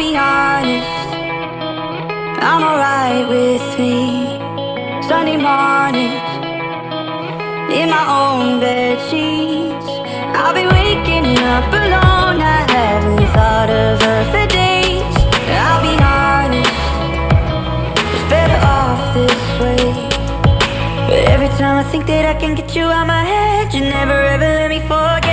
be honest, I'm alright with me. Sunday mornings, in my own bed sheets. I'll be waking up alone. I haven't thought of her for days. I'll be honest, it's better off this way. But every time I think that I can get you out my head, you never ever let me forget.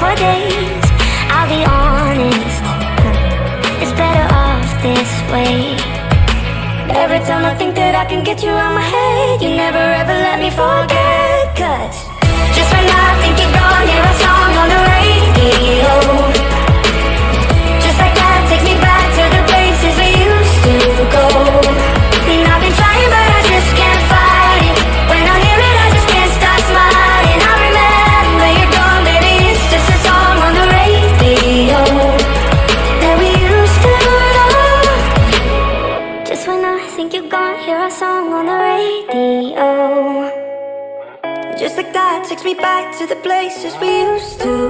For days. I'll be honest, it's better off this way. Every time I think that I can get you out my head, you never ever let me forget. Think you're gonna hear a song on the radio. Just like that takes me back to the places we used to